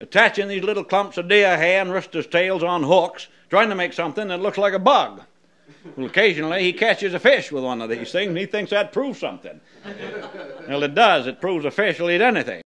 attaching these little clumps of deer hair and roosters' tails on hooks, trying to make something that looks like a bug. Well, occasionally he catches a fish with one of these things, and he thinks that proves something. well, it does. It proves a fish will eat anything.